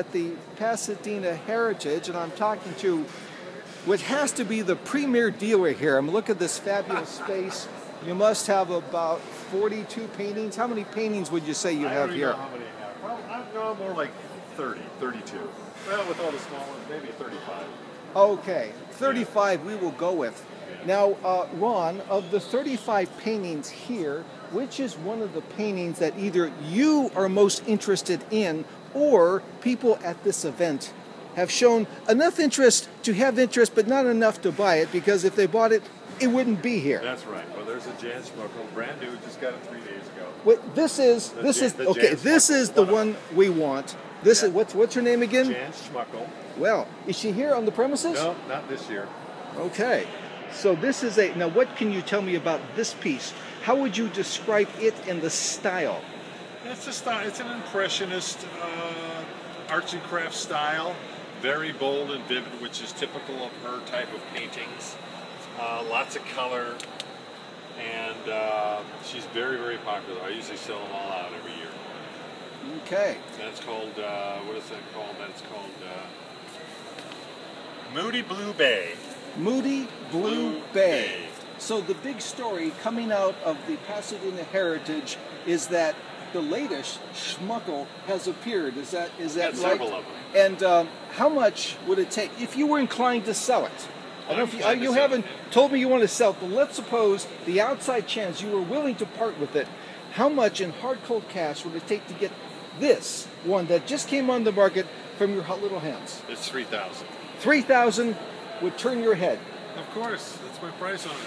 at the Pasadena Heritage, and I'm talking to what has to be the premier dealer here. I'm looking at this fabulous space. You must have about 42 paintings. How many paintings would you say you I have here? know how many I have. Well, I've gone more like 30, 32. Well, with all the small ones, maybe 35. Okay, 35 we will go with. Now, uh, Ron, of the 35 paintings here, which is one of the paintings that either you are most interested in or people at this event have shown enough interest to have interest, but not enough to buy it because if they bought it, it wouldn't be here. That's right. Well, there's a Jan Schmuckal, brand new, just got it three days ago. Wait, this is The this Jan- is okay. Jan This Schmuckal, is the one we want. This is what's what's her name again? Jan Schmuckal. Well, is she here on the premises? No, not this year. Okay. So this is a now what can you tell me about this piece? How would you describe it in the style? It's a style. It's an impressionist uh, arts and crafts style. Very bold and vivid, which is typical of her type of paintings. Uh, lots of color, and uh, she's very, very popular. I usually sell them all out every year. Okay. That's called uh, what is that called? That's called uh, Moody Blue Bay. Moody Blue, Bay. So the big story coming out of the Pasadena Heritage is that the latest Schmuckal has appeared. Is that is that Got right? several of them. And um, how much would it take if you were inclined to sell it? I don't know if you, uh, you haven't it. told me you want to sell but let's suppose the outside chance you were willing to part with it. How much in hard cold cash would it take to get this one that just came on the market from your hot little hands? It's three thousand. Three thousand would turn your head. Of course, that's my price on it.